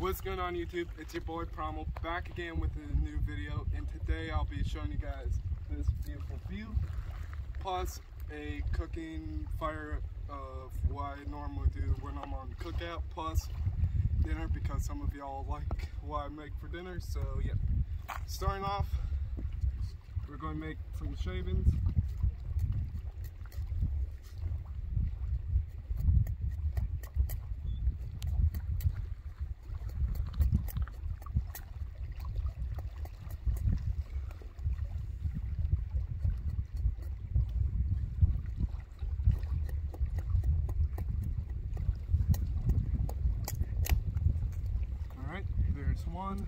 What's going on YouTube? It's your boy Primal back again with a new video and today I'll be showing you guys this beautiful view plus a cooking fire of what I normally do when I'm on cookout plus dinner because some of y'all like what I make for dinner so yeah. Starting off we're going to make some shavings one.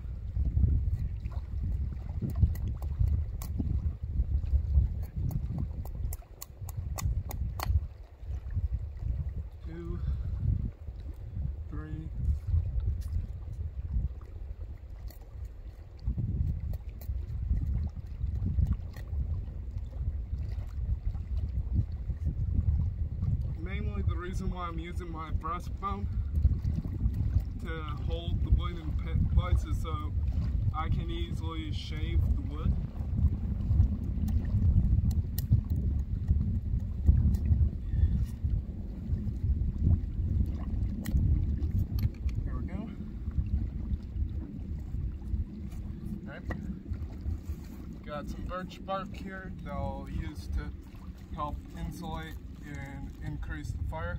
Mainly the reason why I'm using my breastbone to hold the places so I can easily shave the wood. We go. Got some birch bark here that I'll use to help insulate and increase the fire.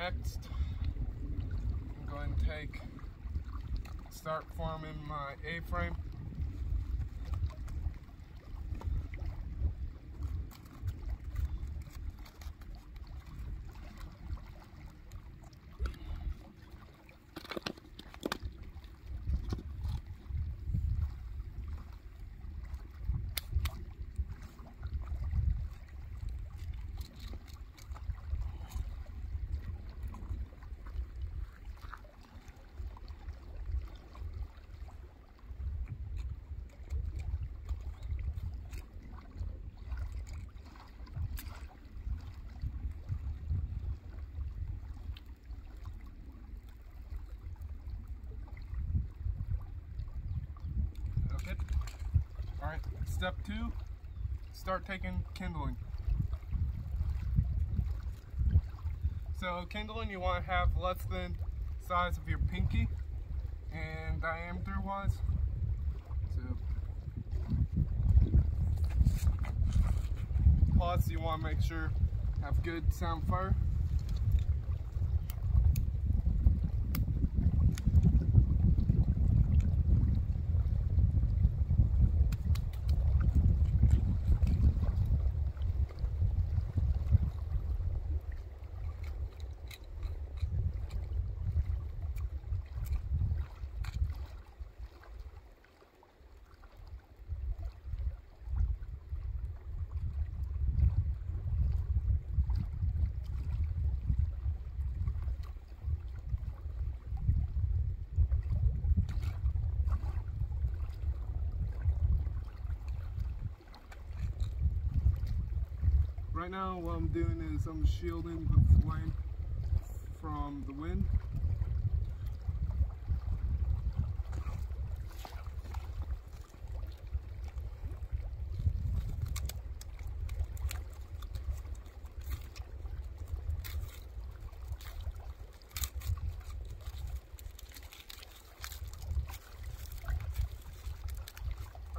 Next, I'm going to take, start forming my A-frame. Step two, start taking kindling. So kindling you want to have less than size of your pinky and diameter wise. So plus you want to make sure have good sound fire. Right now what I'm doing is I'm shielding the flame from the wind.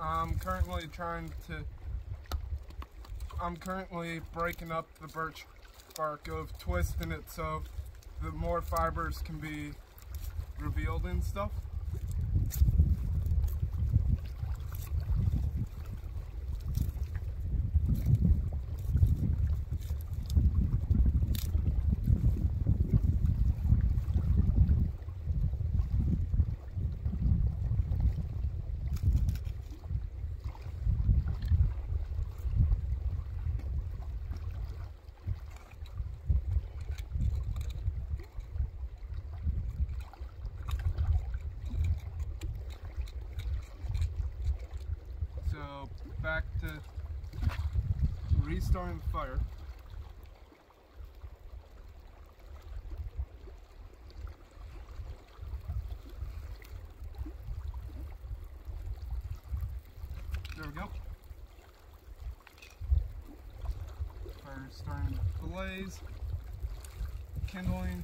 I'm currently trying to I'm currently breaking up the birch bark of twisting it so the more fibers can be revealed and stuff. Starting blaze, kindling.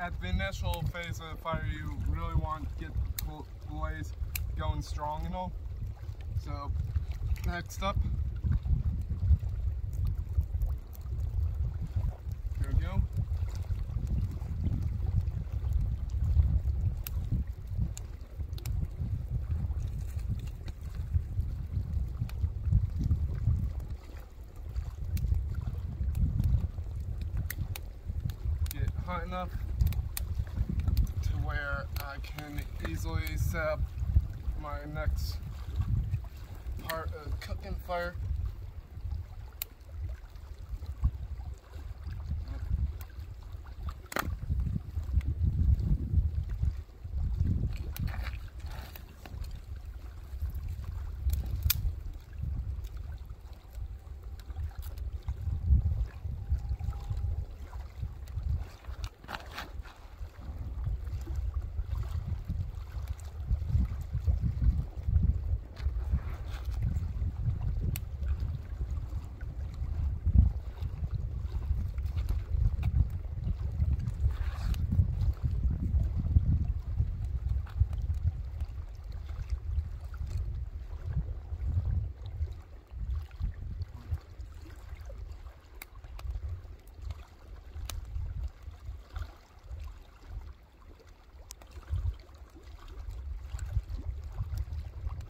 at the initial phase of the fire, you really want to get blaze going strong and all. So, next up, there we go. Get hot enough to where I can easily set up my next part of cooking fire.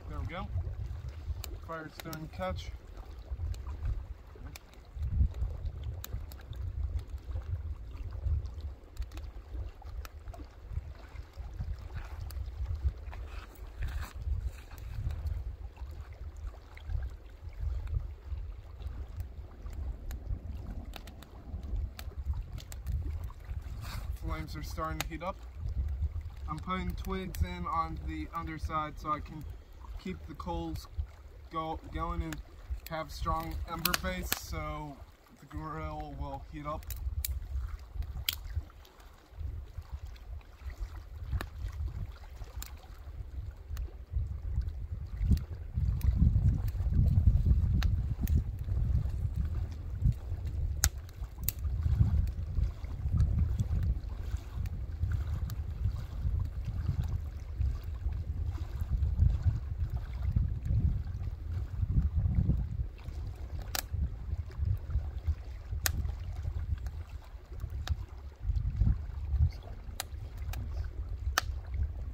There we go. Fire's starting to catch. Flames are starting to heat up. I'm putting twigs in on the underside so I can keep the coals go, going and have strong ember base so the grill will heat up.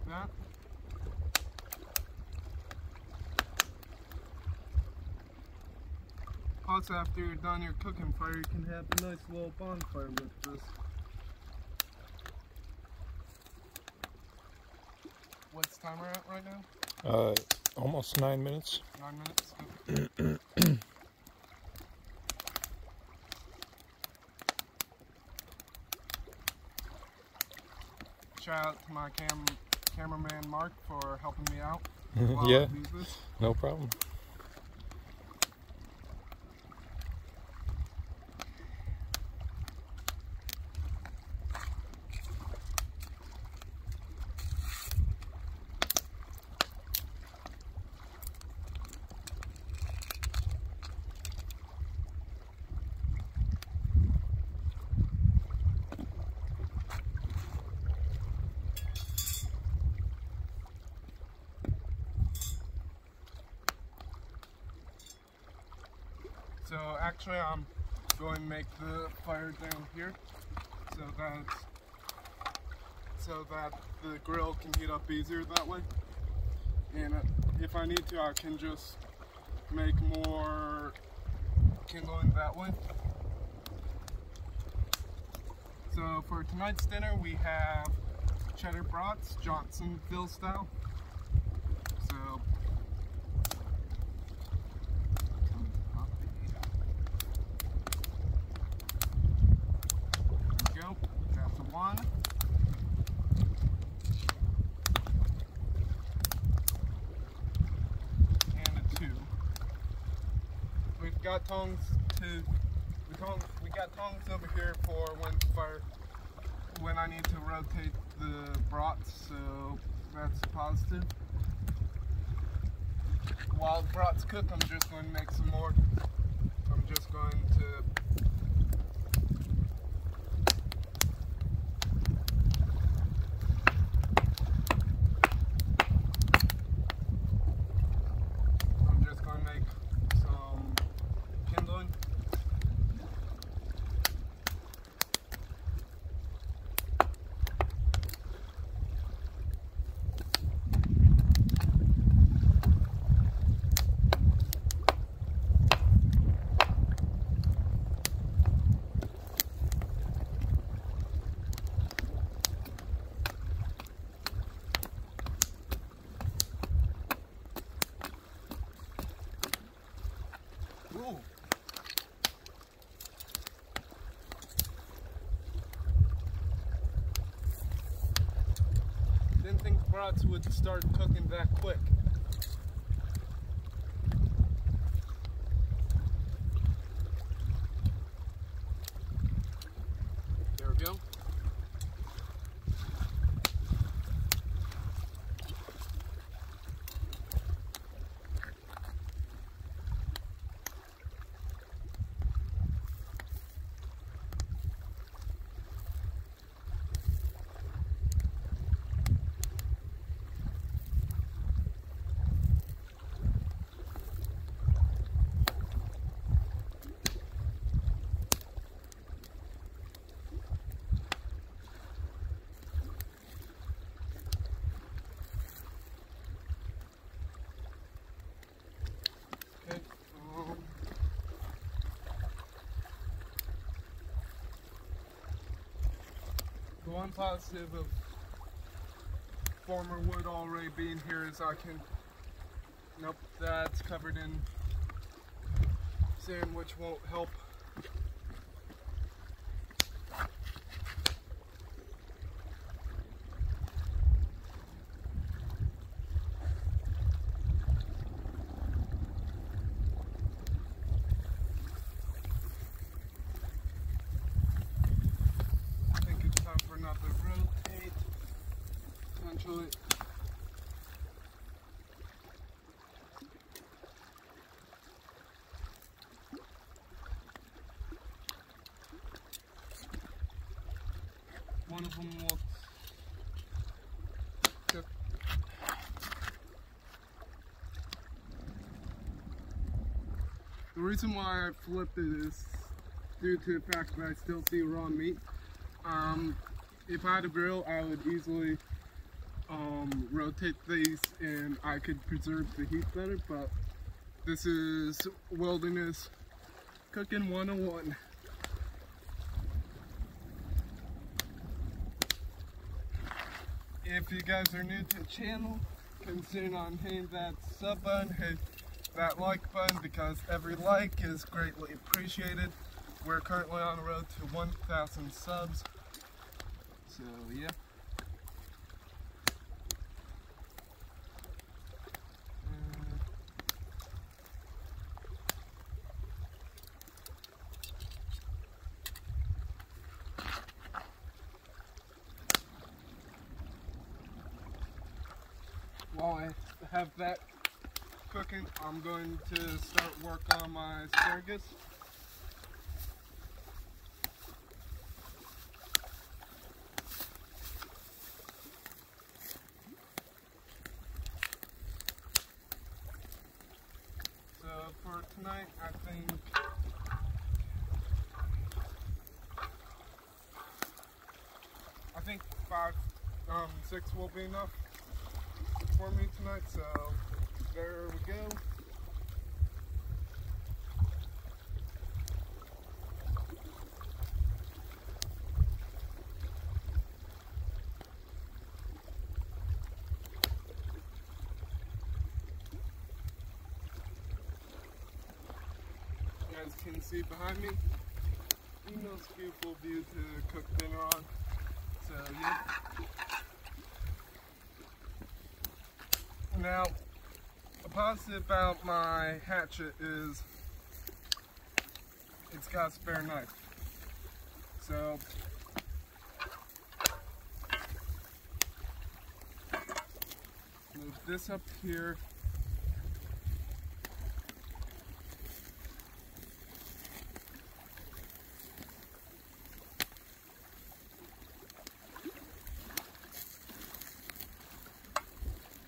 That. Also, after you're done your cooking fire, you can have a nice little bonfire with this. What's the timer at right now? Uh, almost nine minutes. Nine minutes. Shout out to my cam cameraman Mark for helping me out. yeah, no problem. So actually, I'm going to make the fire down here, so that so that the grill can heat up easier that way. And uh, if I need to, I can just make more kindling that way. So for tonight's dinner, we have cheddar brats, Johnsonville style. So there we go. That's a one. And a two. We've got tongs to we tongs we got tongs over here for when fire when I need to rotate the brats, so that's positive. While the brats cook, I'm just going to make some more. I'm just going to I'm just going to make some kindling. Ooh. Didn't think brats would start cooking that quick. There we go. Okay. Um, the one positive of former wood already being here is I can. Nope, that's covered in sand, which won't help. I think it's time for another rotate. One of them good. The reason why I flipped it is due to the fact that I still see raw meat. Um, if I had a grill, I would easily um, rotate these and I could preserve the heat better, but this is wilderness cooking 101. If you guys are new to the channel, consider on hitting that sub button, hit that like button because every like is greatly appreciated. We're currently on the road to 1,000 subs. So, yeah. Uh, While I have that cooking, I'm going to start work on my asparagus. So for tonight, I think I think five, um, six will be enough for me tonight, so there we go. You guys can see behind me, you know it's beautiful view to cook dinner on. So yeah. Now, a positive about my hatchet is it's got a spare knife. So, move this up here.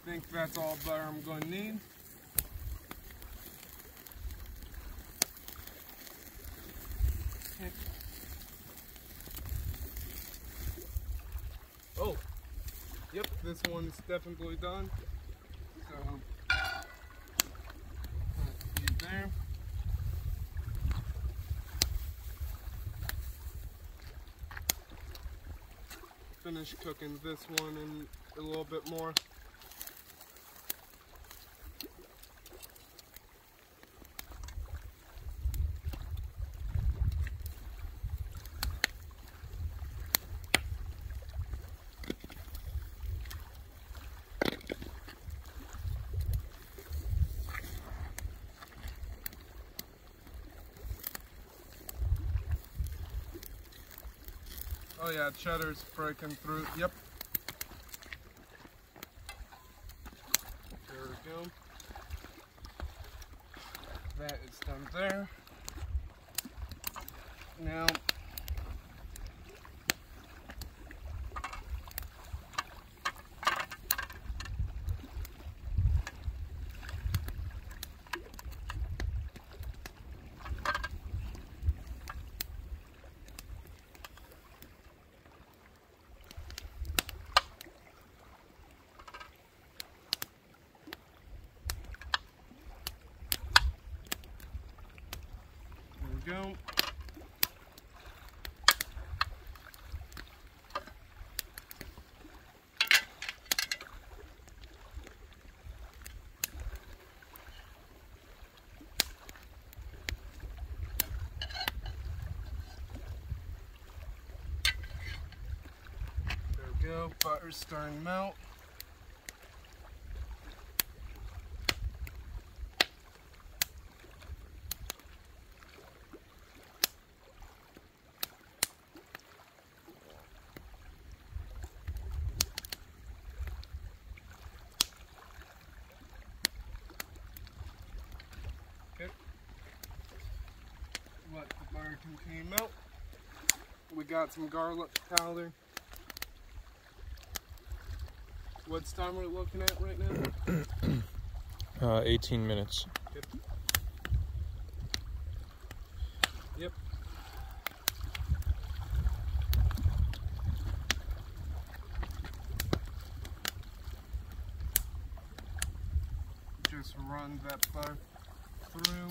think that's all butter I'm going to need. Oh, yep, this one is definitely done. So, there. Finish cooking this one in a little bit more. Oh yeah, cheddar's breaking through. Yep. There we go. That is done there. Now, there we go. We starting melt. Okay. Let the butter continue melt. We got some garlic powder. What's time we're looking at right now? Uh, 18 minutes. Yep. Yep. Just run that butter through.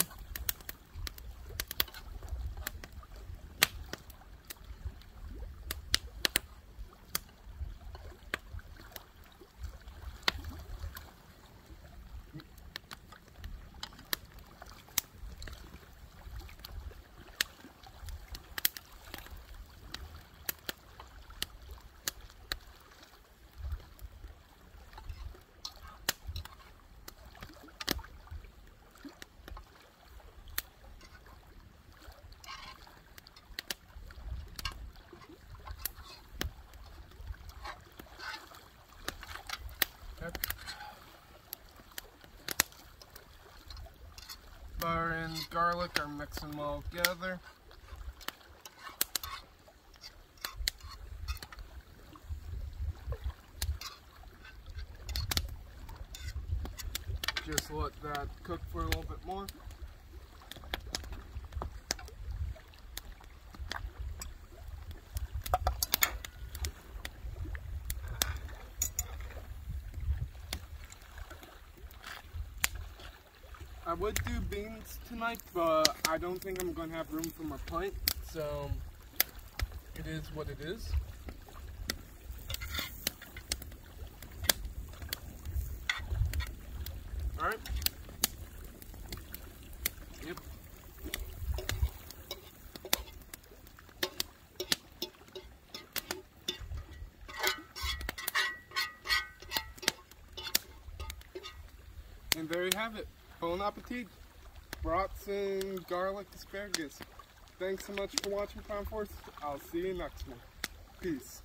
Okay. Butter and garlic are mixing well together. Just let that cook for a little bit more. I would do beans tonight, but I don't think I'm going to have room for my pint, so it is what it is. Appetit. Brought some garlic asparagus. Thanks so much for watching, Primal Force. I'll see you next one. Peace.